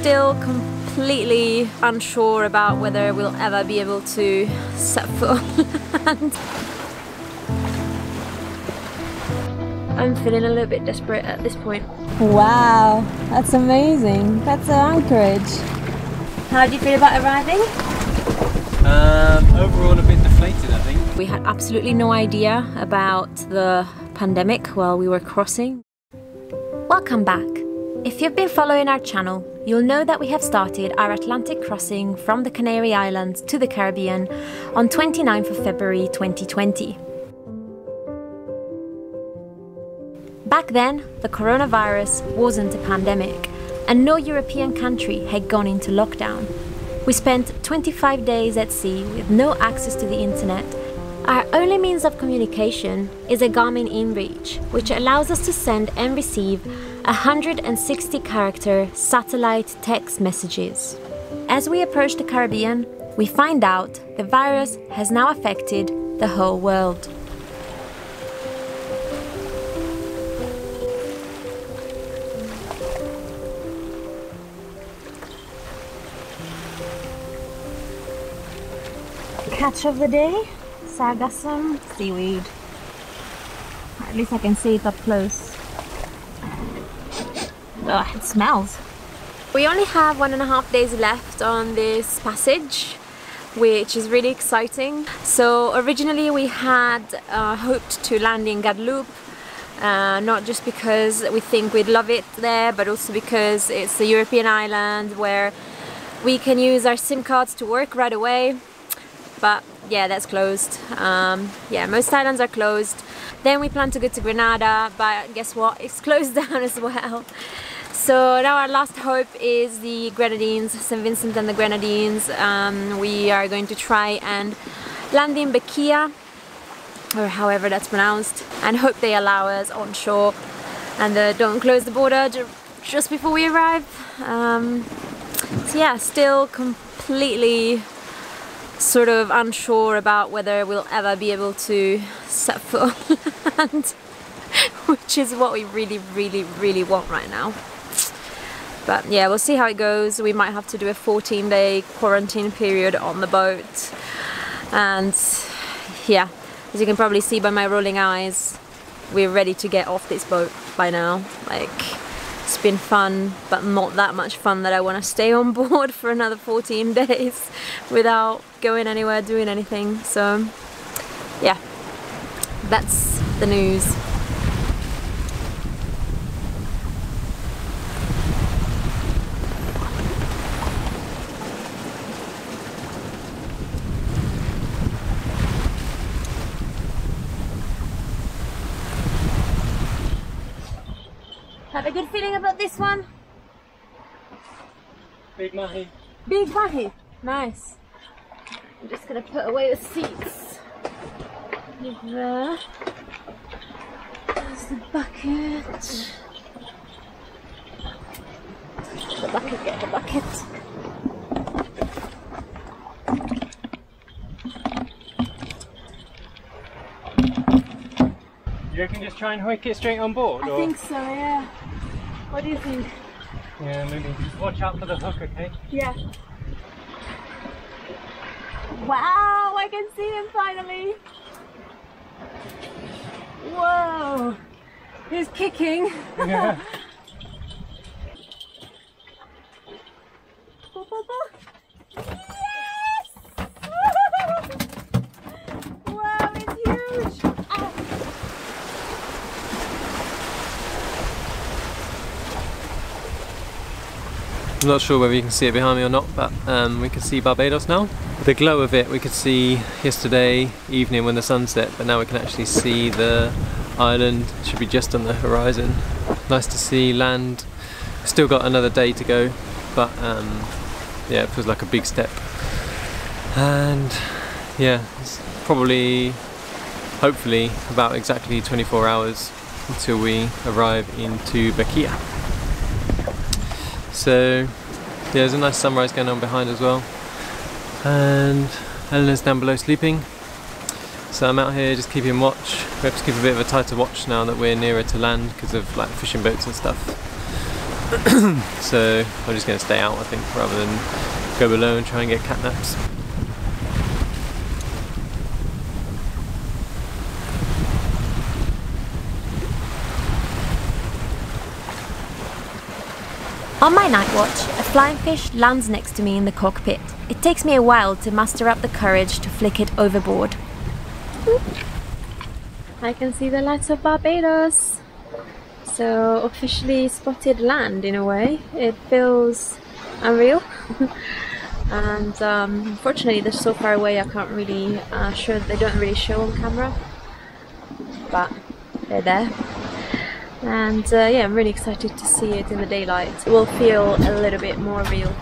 still completely unsure about whether we'll ever be able to set foot on land. I'm feeling a little bit desperate at this point. Wow, that's amazing. That's an anchorage. How do you feel about arriving? Um, overall a bit deflated, I think. We had absolutely no idea about the pandemic while we were crossing. Welcome back. If you've been following our channel, you'll know that we have started our Atlantic crossing from the Canary Islands to the Caribbean on 29th of February 2020. Back then, the coronavirus wasn't a pandemic, and no European country had gone into lockdown. We spent 25 days at sea with no access to the internet. Our only means of communication is a Garmin InReach, which allows us to send and receive 160 character satellite text messages. As we approach the Caribbean, we find out the virus has now affected the whole world. Catch of the day, sargassum seaweed. At least I can see it up close. Ugh, it smells. We only have one and a half days left on this passage which is really exciting. So originally we had uh, hoped to land in Guadeloupe uh, not just because we think we'd love it there but also because it's a European island where we can use our SIM cards to work right away. But yeah that's closed. Um, yeah most islands are closed. Then we plan to go to Grenada but guess what? It's closed down as well so now our last hope is the Grenadines, St. Vincent and the Grenadines. Um, we are going to try and land in Bequia, or however that's pronounced, and hope they allow us on shore and uh, don't close the border just before we arrive. Um, so yeah, still completely sort of unsure about whether we'll ever be able to set foot on land, which is what we really, really, really want right now. But yeah, we'll see how it goes. We might have to do a 14 day quarantine period on the boat. And yeah, as you can probably see by my rolling eyes, we're ready to get off this boat by now. Like, it's been fun, but not that much fun that I want to stay on board for another 14 days without going anywhere, doing anything. So yeah, that's the news. Have a good feeling about this one? Big mahi. Big mahi. Nice. I'm just gonna put away the seats. There. There's the bucket. The bucket, get the bucket. You can just try and hook it straight on board? I or? think so, yeah. What do you think? Yeah, maybe. Watch out for the hook, okay? Yeah. Wow, I can see him finally. Whoa. He's kicking. Yeah. Yes! wow, it's huge. Ah. I'm not sure whether you can see it behind me or not, but um, we can see Barbados now. The glow of it we could see yesterday evening when the sun set, but now we can actually see the island. It should be just on the horizon. Nice to see land. Still got another day to go, but um, yeah, it feels like a big step. And yeah, it's probably, hopefully, about exactly 24 hours until we arrive into Bequia. So yeah, there's a nice sunrise going on behind as well. And Elena's down below sleeping. So I'm out here just keeping watch. We have to keep a bit of a tighter watch now that we're nearer to land because of like fishing boats and stuff. so I'm just going to stay out I think rather than go below and try and get catnaps. On my night watch, a flying fish lands next to me in the cockpit. It takes me a while to muster up the courage to flick it overboard. I can see the lights of Barbados. So officially spotted land in a way. It feels unreal. and um, unfortunately they're so far away I can't really uh, show, they don't really show on camera. But they're there and uh, yeah I'm really excited to see it in the daylight it will feel a little bit more real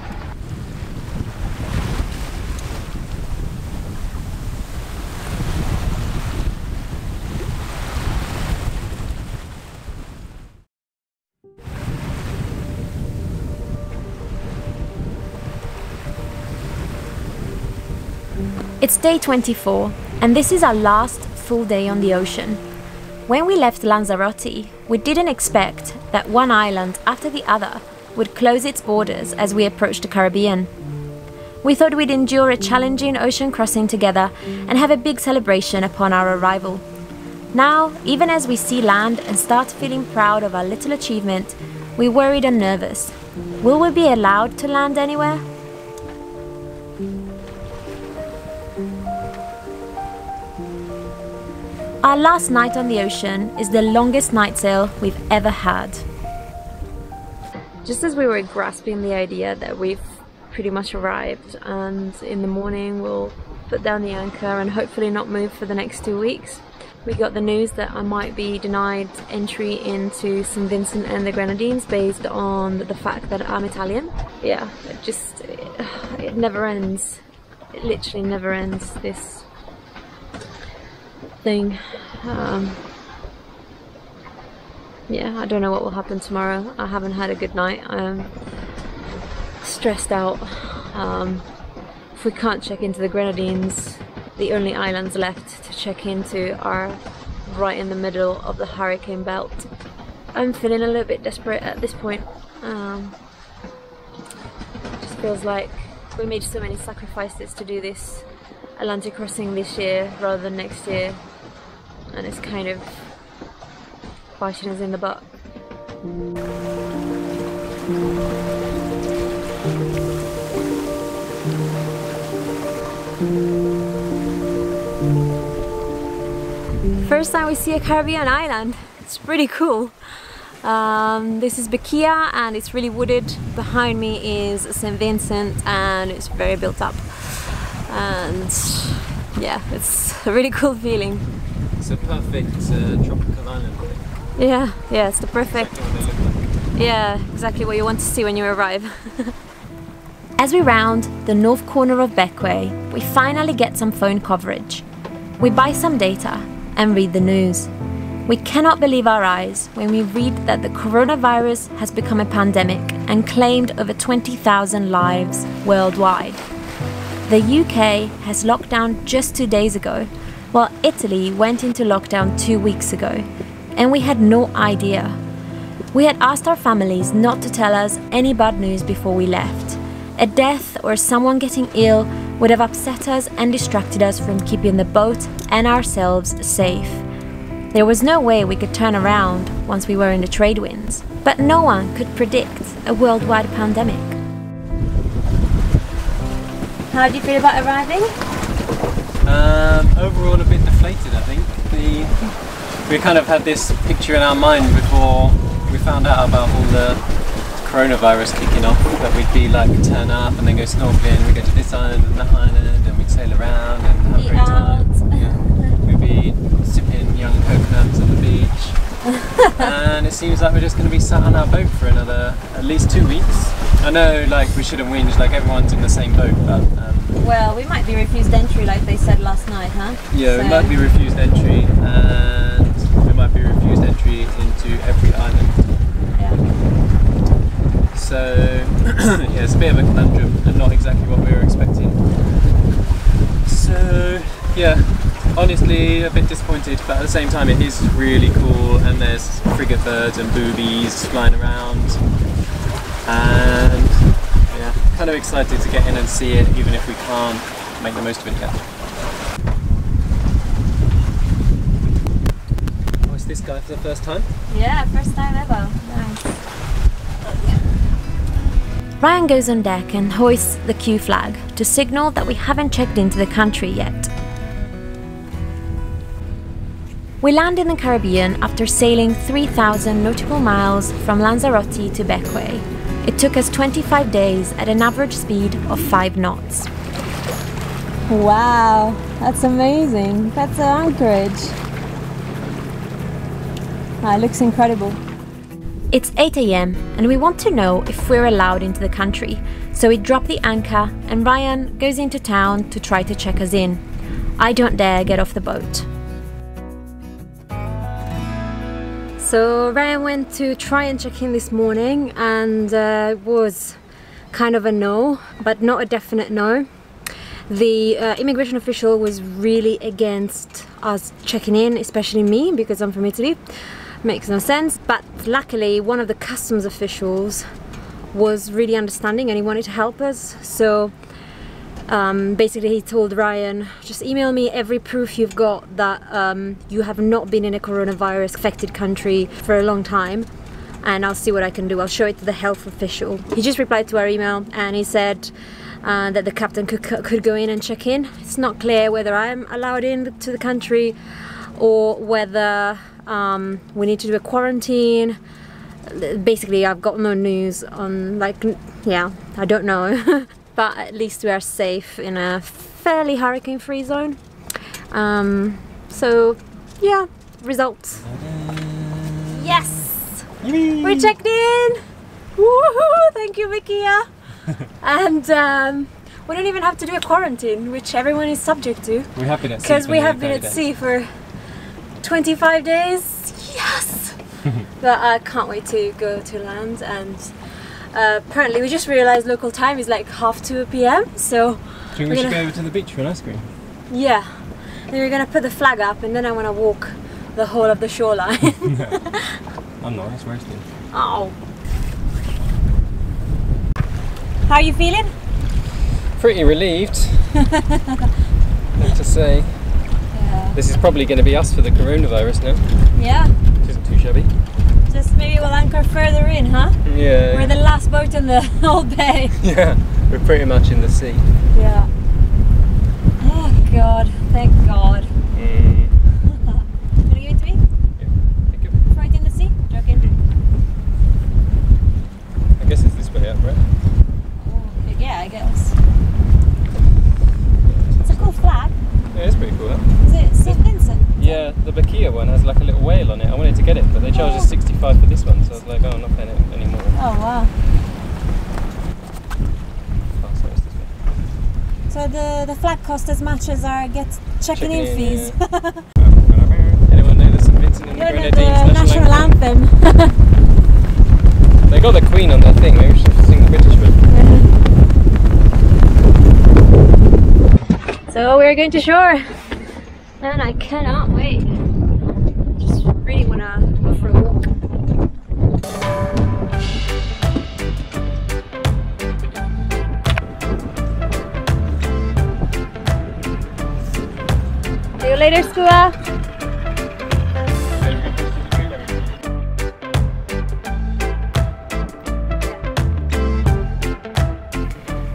It's day 24 and this is our last full day on the ocean. When we left Lanzarote, we didn't expect that one island after the other would close its borders as we approached the Caribbean. We thought we'd endure a challenging ocean crossing together and have a big celebration upon our arrival. Now, even as we see land and start feeling proud of our little achievement, we're worried and nervous. Will we be allowed to land anywhere? Our last night on the ocean is the longest night sail we've ever had. Just as we were grasping the idea that we've pretty much arrived and in the morning we'll put down the anchor and hopefully not move for the next two weeks, we got the news that I might be denied entry into St Vincent and the Grenadines based on the fact that I'm Italian. Yeah, it just, it, it never ends. It literally never ends, this Um, yeah, I don't know what will happen tomorrow. I haven't had a good night. I'm stressed out. Um, if we can't check into the Grenadines, the only islands left to check into are right in the middle of the hurricane belt. I'm feeling a little bit desperate at this point. Um, just feels like we made so many sacrifices to do this Atlantic crossing this year rather than next year and it's kind of biting us in the butt. First time we see a Caribbean island. It's pretty cool. Um, this is Bequia and it's really wooded. Behind me is St. Vincent and it's very built up. And yeah, it's a really cool feeling. It's a perfect uh, tropical island. Yeah, yeah, it's the perfect. Exactly like. Yeah, exactly what you want to see when you arrive. As we round the north corner of Bequia, we finally get some phone coverage. We buy some data and read the news. We cannot believe our eyes when we read that the coronavirus has become a pandemic and claimed over 20,000 lives worldwide. The UK has locked down just two days ago, while Italy went into lockdown two weeks ago, and we had no idea. We had asked our families not to tell us any bad news before we left. A death or someone getting ill would have upset us and distracted us from keeping the boat and ourselves safe. There was no way we could turn around once we were in the trade winds, but no one could predict a worldwide pandemic. How do you feel about arriving? Um, overall, a bit deflated. I think the we kind of had this picture in our mind before we found out about all the coronavirus kicking off that we'd be like turn up and then go snorkeling. We go to this island and that island, and we'd sail around and have a Eat great time. Yeah. We'd be sipping young coconuts on the beach. and it seems like we're just going to be sat on our boat for another at least two weeks. I know, like we shouldn't whinge, like everyone's in the same boat, but um, Well, we might be refused entry like they said last night, huh? yeah, we might be refused entry, and we might be refused entry into every island. Yeah. So yeah, it's a bit of a conundrum, and not exactly what we were expecting. So yeah, honestly, a bit disappointed, but at the same time, it is really cool, and there's frigate birds and boobies flying around. and kind of excited to get in and see it, even if we can't make the most of it yet. Oh, it's this guy for the first time? Yeah, first time ever. Nice. Ryan goes on deck and hoists the Q flag to signal that we haven't checked into the country yet. We land in the Caribbean after sailing 3,000 nautical miles from Lanzarote to Bequia. It took us 25 days at an average speed of 5 knots. Wow, that's amazing. That's an anchorage. Ah, it looks incredible. It's 8 am and we want to know if we're allowed into the country, so we drop the anchor and Ryan goes into town to try to check us in. I don't dare get off the boat. So Ryan went to try and check in this morning and uh, was kind of a no, but not a definite no. The uh, immigration official was really against us checking in, especially me because I'm from Italy. Makes no sense, but luckily one of the customs officials was really understanding and he wanted to help us. So um, basically he told Ryan, just email me every proof you've got that um, you have not been in a coronavirus affected country for a long time and I'll see what I can do. I'll show it to the health official. He just replied to our email and he said uh, that the captain could, could go in and check in. It's not clear whether I'm allowed in to the country or whether um, we need to do a quarantine. Basically, I've got no news on, like, yeah, I don't know. but at least we are safe in a fairly hurricane free zone. Um, so, yeah, results. Yes! We're checked in! Woohoo! Thank you, Mikia! and um, we don't even have to do a quarantine, which everyone is subject to. We have been at sea. Because we have been at days. sea for 25 days. Yes! but I can't wait to go to land and uh, apparently we just realized local time is like half 2 p.m. So Do you think we're should gonna- go over to the beach for an ice cream? yeah, then we're gonna put the flag up and then I want to walk the whole of the shoreline. I'm not, that's roasting. oh. How are you feeling? Pretty relieved. Have to say. Yeah. This is probably going to be us for the coronavirus now, Yeah. which isn't too shabby. Just maybe we'll anchor further in, huh? Yeah. We're the last boat in the whole bay. yeah, we're pretty much in the sea. Yeah. Oh God! Thank God. Mm. Gonna give it to me? Thank you. Throw it in the sea? Joking. I guess it's this way up, right? Oh, yeah, I guess. It's a cool flag. Yeah, it's pretty cool. Huh? Is it St. Vincent? Yeah, the Bequia one has like a little whale on it. I wanted to get it, but they charge us 65 for this one, so I was like, oh, I'm not paying it anymore. Oh wow. Oh, so it's this way. So the, the flag cost as much as our get checking in Checking in, fees. Anyone know the St. Vincent and know Grenadines the national anthem. They got the Queen on their thing, maybe we should sing the British bit. So we're going to shore, and I cannot wait. Later, Skua.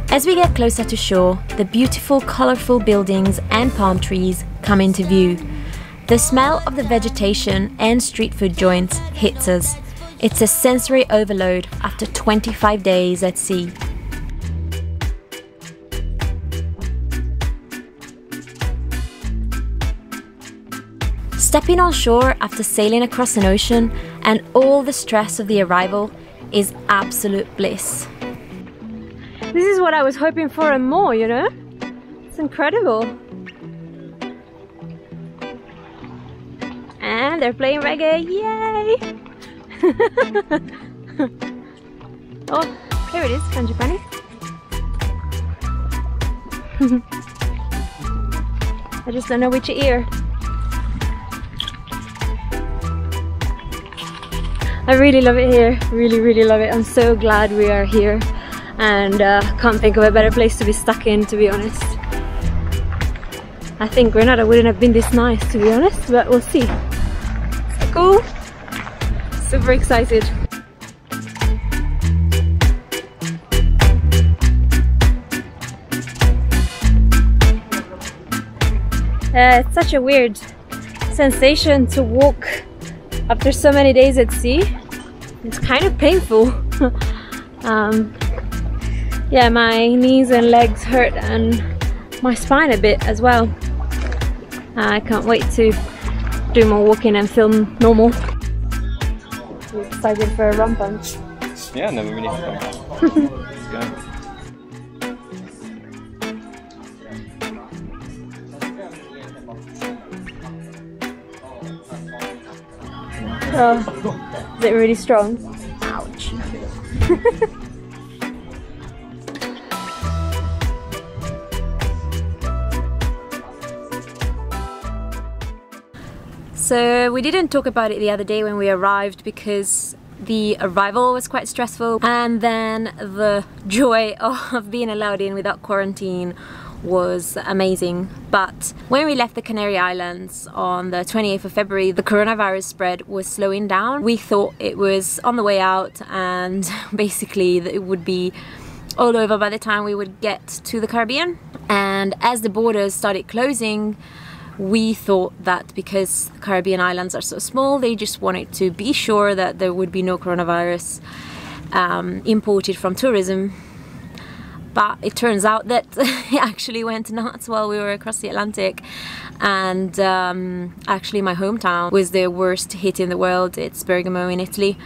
As we get closer to shore, the beautiful, colourful buildings and palm trees come into view. The smell of the vegetation and street food joints hits us. It's a sensory overload after 25 days at sea. Stepping on shore after sailing across an ocean and all the stress of the arrival is absolute bliss. This is what I was hoping for and more, you know? It's incredible. And they're playing reggae, yay! oh, here it is, Frangipani. I just don't know which ear. I really love it here. Really, really love it. I'm so glad we are here and uh, can't think of a better place to be stuck in to be honest. I think Grenada wouldn't have been this nice to be honest, but we'll see. So cool. Super excited. Uh, it's such a weird sensation to walk after so many days at sea. It's kind of painful. um, yeah, my knees and legs hurt and my spine a bit as well. I can't wait to do more walking and film normal. excited for a rum punch. Yeah, never really had one. Let's go. Oh, is it really strong? Ouch. so we didn't talk about it the other day when we arrived because the arrival was quite stressful and then the joy of being allowed in without quarantine was amazing. But when we left the Canary Islands on the 28th of February, the coronavirus spread was slowing down. We thought it was on the way out and basically it would be all over by the time we would get to the Caribbean. And as the borders started closing, we thought that because the Caribbean islands are so small, they just wanted to be sure that there would be no coronavirus um, imported from tourism but it turns out that it actually went nuts while we were across the Atlantic. And um, actually my hometown was the worst hit in the world. It's Bergamo in Italy.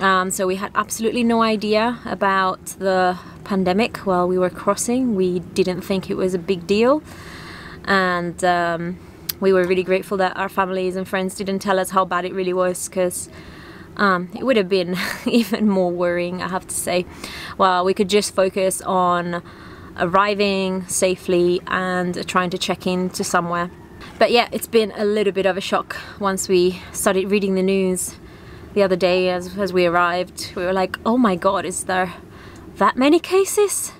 Um, so we had absolutely no idea about the pandemic while we were crossing. We didn't think it was a big deal. And um, we were really grateful that our families and friends didn't tell us how bad it really was because um, it would have been even more worrying, I have to say. Well, we could just focus on arriving safely and trying to check into somewhere. But yeah, it's been a little bit of a shock once we started reading the news the other day as, as we arrived. We were like, oh my god, is there that many cases?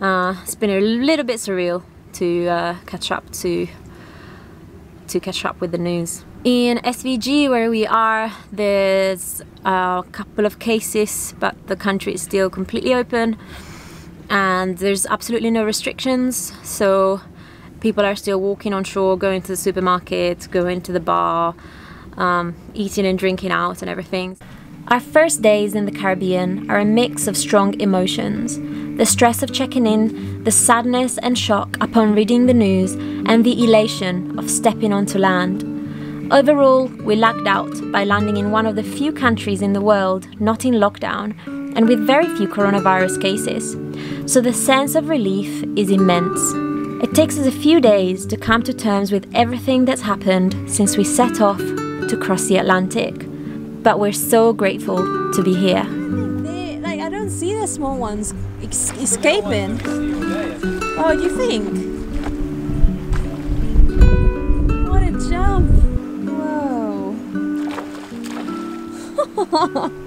Uh, it's been a little bit surreal to uh, catch up to to catch up with the news. In SVG where we are there's a couple of cases but the country is still completely open and there's absolutely no restrictions so people are still walking on shore, going to the supermarket, going to the bar, um, eating and drinking out and everything. Our first days in the Caribbean are a mix of strong emotions. The stress of checking in, the sadness and shock upon reading the news, and the elation of stepping onto land. Overall, we lucked out by landing in one of the few countries in the world not in lockdown and with very few coronavirus cases. So the sense of relief is immense. It takes us a few days to come to terms with everything that's happened since we set off to cross the Atlantic. But we're so grateful to be here. They, like I don't see the small ones escaping. Oh, you think? What a jump! Whoa.